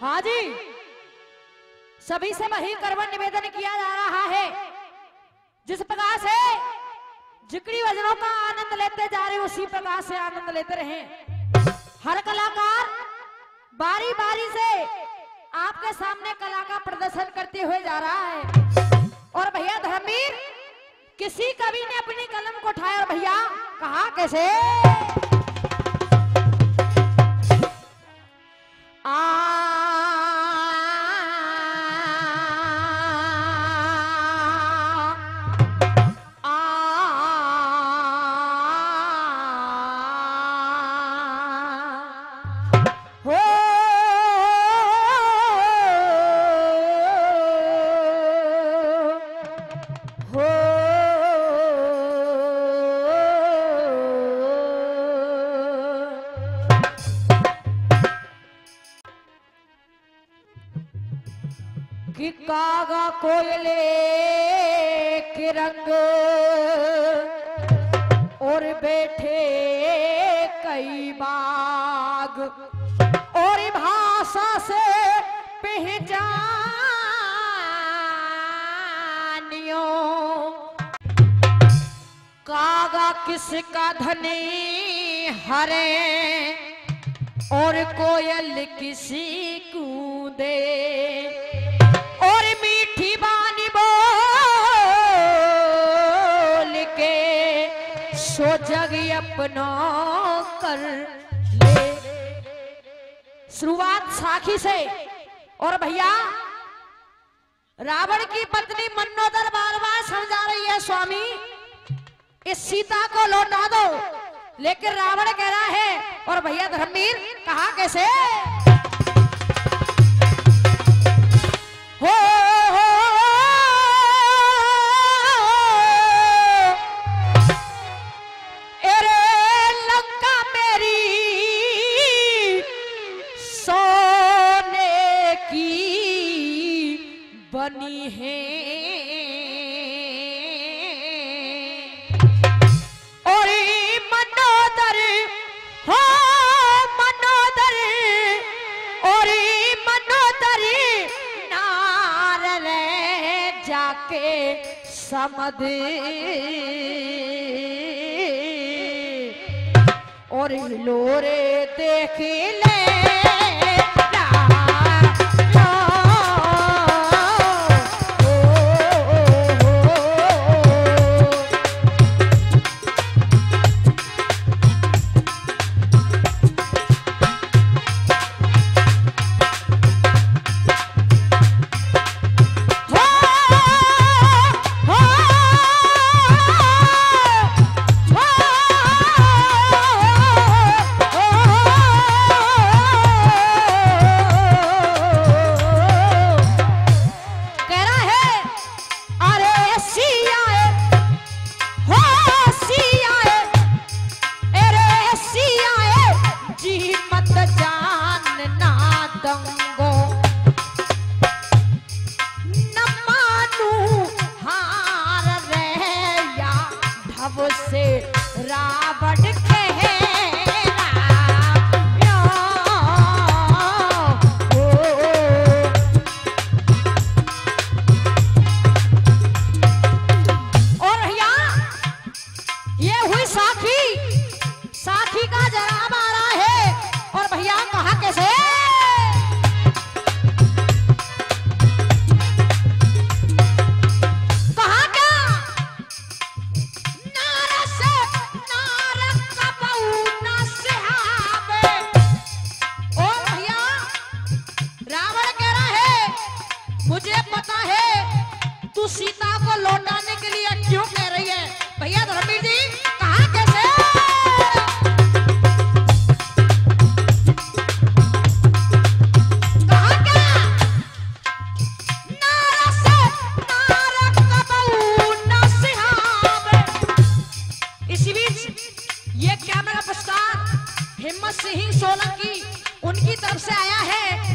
हाँ जी। सभी से वही करवन निवेदन किया जा रहा है। जिस प्रकार से जिकड़ी वजनों का आनंद लेते जा रहे उसी प्रकार से आनंद लेते रहे। हर कलाकार बारी बारी से आपके सामने कला का प्रदर्शन करते हुए जा रहा है। और भैया धर्मवीर, किसी कवि ने अपनी कलम को उठाया? और भैया, कहा, कैसे? आ कोयले के रंग। और बैठे कई बाग। और भाषा से पहचानियो। कागा किसका धनी हरे? और कोयल किसी कूदे। अपना कर ले। शुरुआत साखी से। और भैया, रावण की पत्नी मनोदर बार बार समझा रही है स्वामी, इस सीता को लौटा दो। लेकिन रावण कह रहा है, और भैया धर्मवीर, कहा कैसे? बनी है। और मनोदर हो मनोदर और मनोदर नार जाके समद। और लोरे देख ला, ये हुई साखी हिम्मत सिंह सोलंकी उनकी तरफ़ से आया है।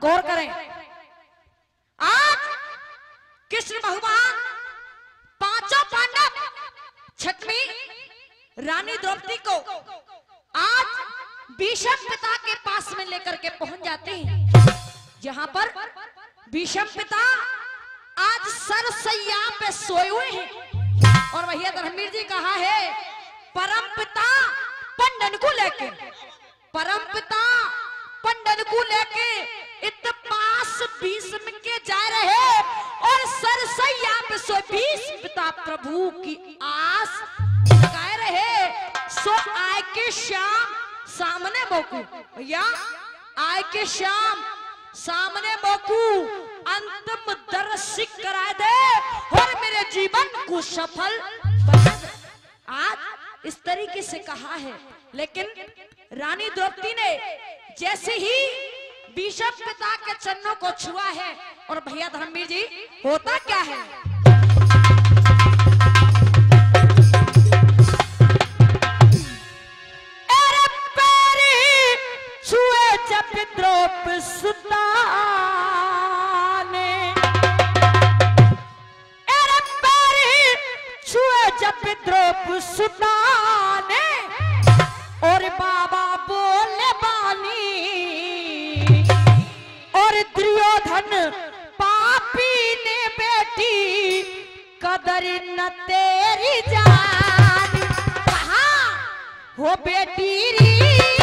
गौर करें। आज कृष्ण भगवान पाँचों पांडव छठवीं रानी द्रौपदी को आज भीषम पिता के पास में लेकर के पहुँच जाते हैं। जहाँ पर भीषम पिता आज सरसैया पे सोए हुए हैं। और भैया धर्मवीर जी कहा है, परम पिता पंडन को लेके, परम पिता पंडन को लेके इत बीस में के जा रहे और सरसैया पे सो बीस पिता प्रभु की आस लगाए रहे। सो आय के शाम सामने बोकू। भैया आय के शाम सामने बोकू। अंतिम दर्शिक करा दे और मेरे जीवन को सफल बना आज इस तरीके से कहा है, लेकिन रानी द्रौपदी ने जैसे ही भीषम पिता के चरणों को छुआ है। और भैया धर्मवीर जी, होता क्या है? छुए छुए द्रौप सुता ने और बाबा कदर न तेरी जान। कहा हो बेटी री?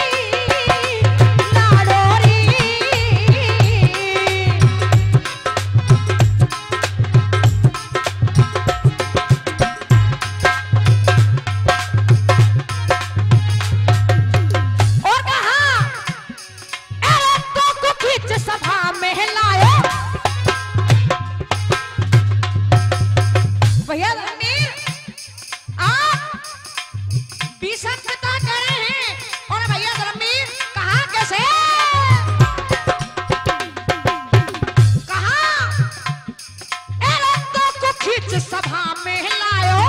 सभा में लायो।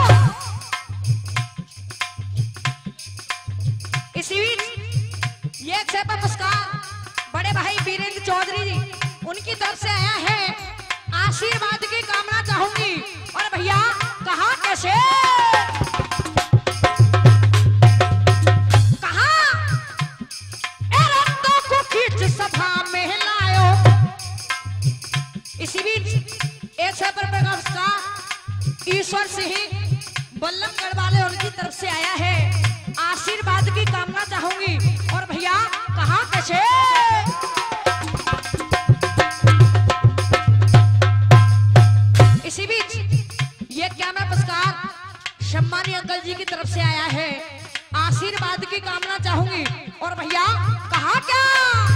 इसी बीच ये पुरस्कार बड़े भाई वीरेंद्र चौधरी जी, उनकी तरफ़ से आया है। आशीर्वाद की कामना चाहूँगी। और भैया, कहा कैसे? है। आशीर्वाद की कामना चाहूँगी। और भैया कहा क्या?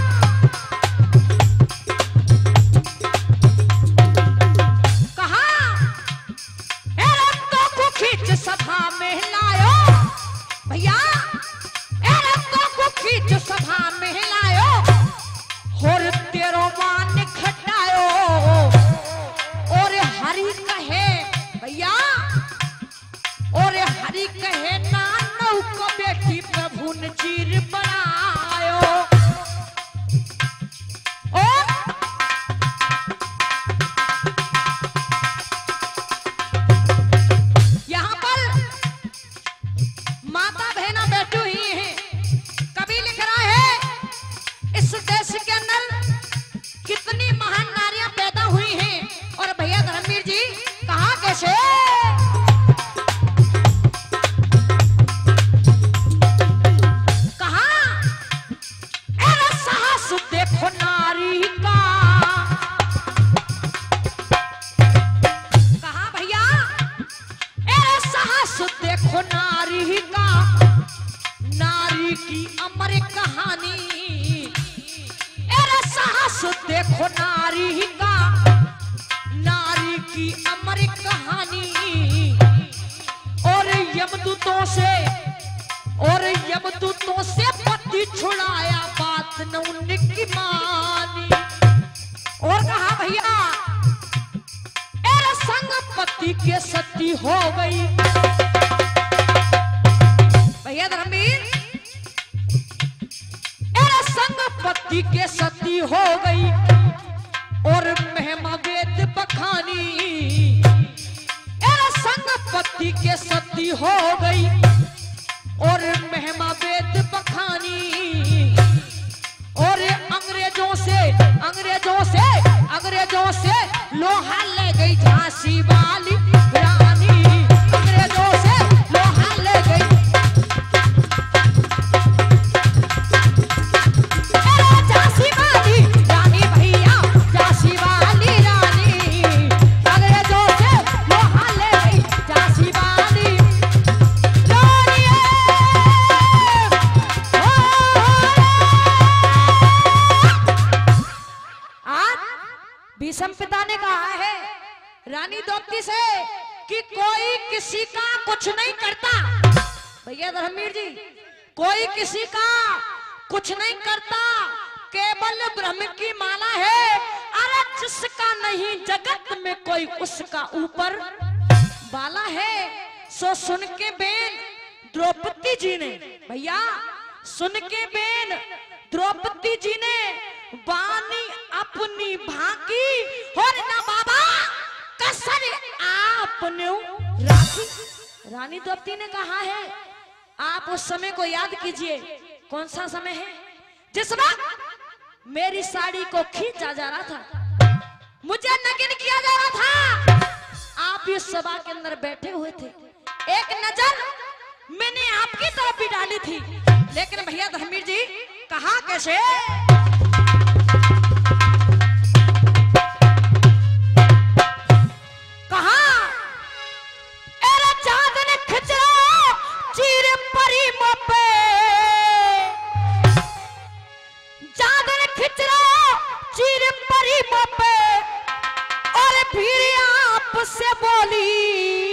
भैया संग पति के सती हो गई। भैया धर्मवीर संग पति के सती हो गई। और मेहमा वेद बखानी संग पति के सती हो गई। और मेहमा Shiva. द्रौपदी से कि कोई किसी का कुछ नहीं करता। भैया धर्मवीर जी, कोई किसी का कुछ नहीं करता, केवल ब्रह्म की माला है, अरे जिसका नहीं जगत में कोई उसका ऊपर बाला है, सो सुन के बेन द्रौपदी जी ने, भैया सुन के बेन द्रौपदी जी ने वाणी अपनी भाकी और ना बाबा! आपने राखी। रानी द्रौपदी ने कहा है, आप उस समय को याद कीजिए। कौन सा समय है? जिस वक्त मेरी साड़ी को खींचा जा रहा था। मुझे नगिन किया जा रहा था। आप इस सभा के अंदर बैठे हुए थे। एक नज़र मैंने आपकी तरफ़ भी डाली थी। लेकिन भैया धर्मीर जी, कहा कैसे? पे और फिर आपसे बोली।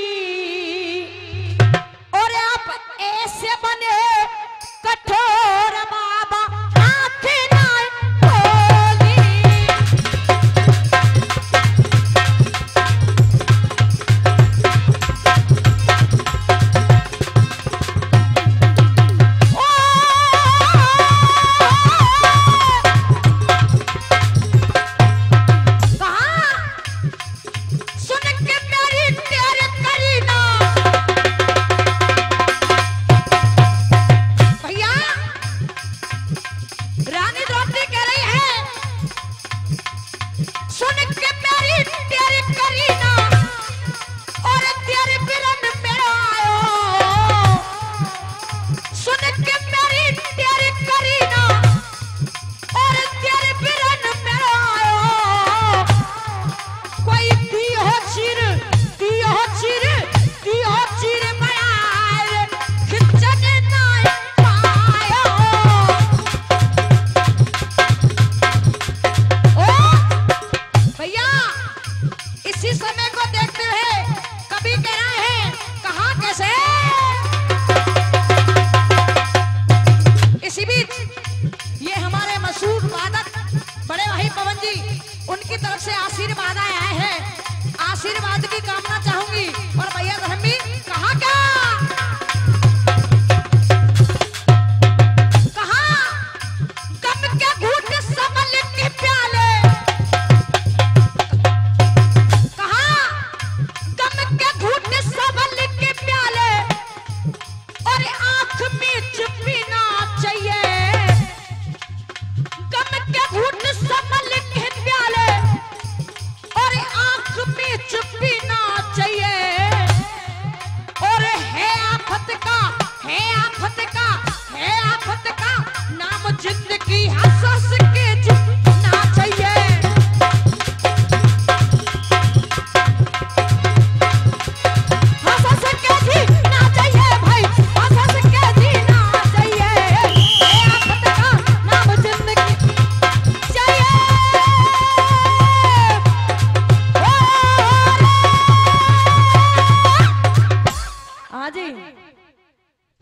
जी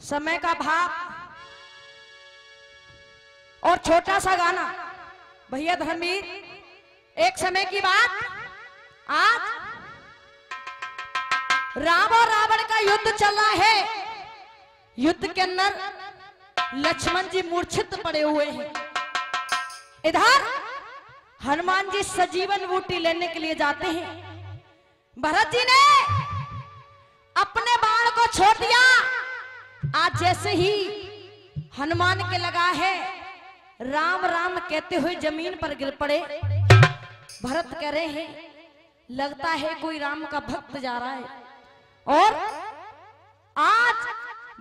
समय का भाव और छोटा सा गाना। भैया धर्मवीर एक समय की बात। आज राम और रावण का युद्ध चल रहा है। युद्ध के अंदर लक्ष्मण जी मूर्छित पड़े हुए हैं। इधर हनुमान जी सजीवन बूटी लेने के लिए जाते हैं। भरत जी ने अपने बाण छोड़ दिया। आज जैसे ही हनुमान के लगा है, राम राम कहते हुए ज़मीन पर गिर पड़े। भरत कह रहे हैं, लगता है कोई राम का भक्त जा रहा है। और आज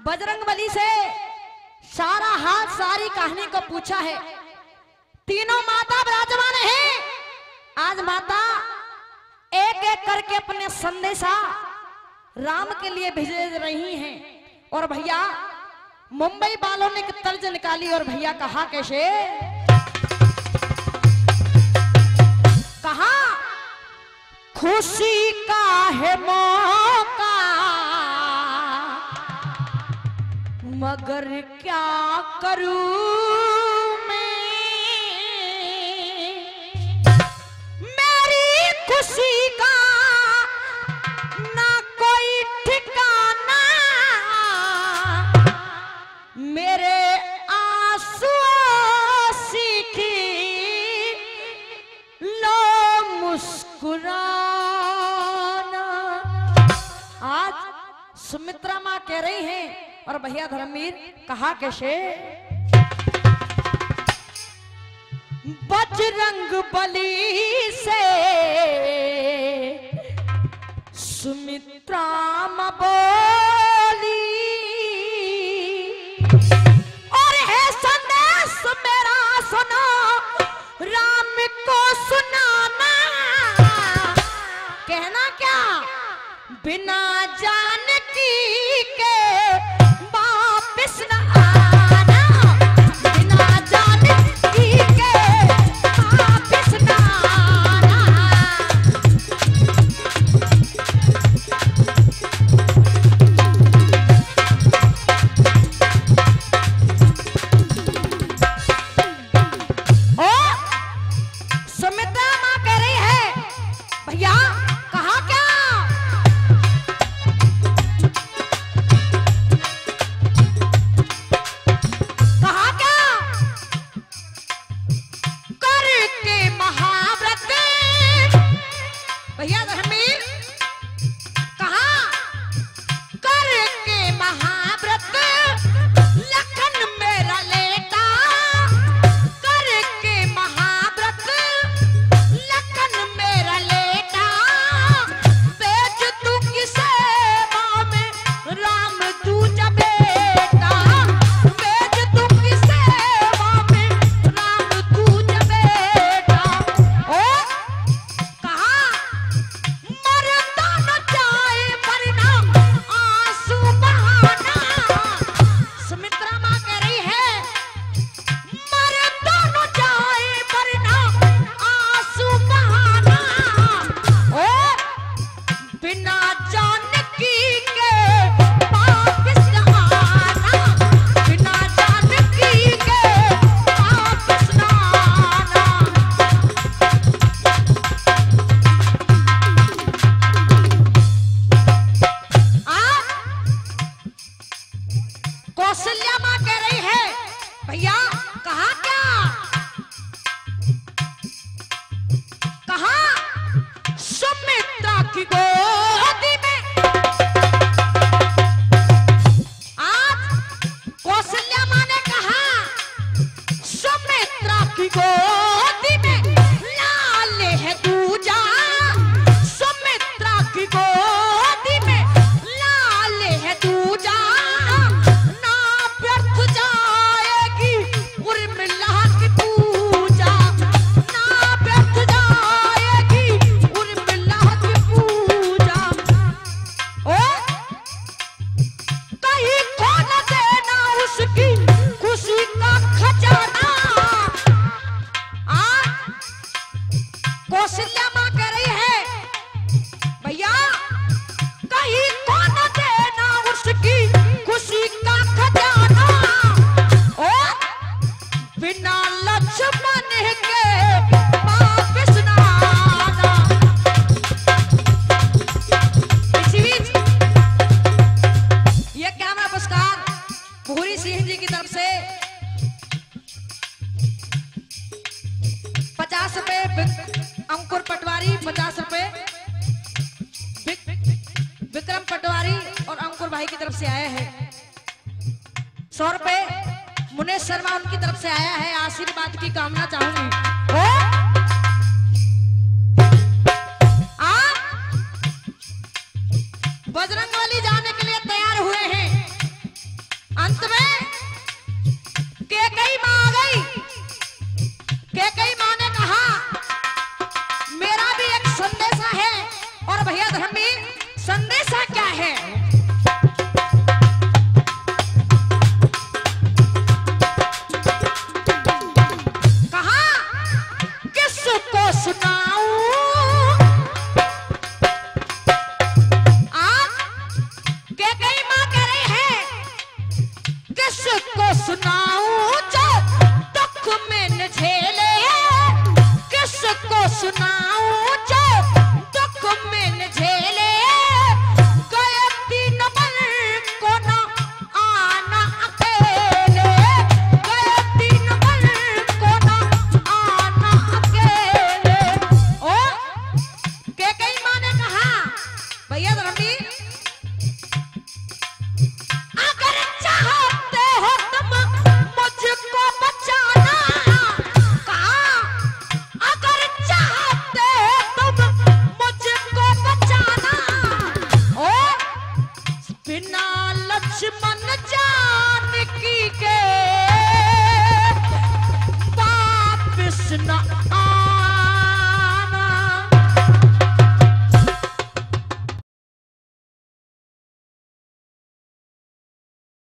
बजरंग बली से सारा हाथ सारी कहानी को पूछा है। तीनों माता विराजमान है। आज माता एक एक करके अपने संदेशा राम के लिए भेज रही हैं। और भैया, मुंबई वालों ने तर्ज निकाली और भैया कहा कैसे? कहा, खुशी का है मौका, मगर क्या करूँ मैं? मेरी खुशी का मुस्कुराना आज सुमित्रा माँ कह रही हैं, और भैया धर्मवीर, कहा कैसे? बजरंग बली से सुमित्रा माँ बोली कहना क्या? बिना जानकी भैया कहा?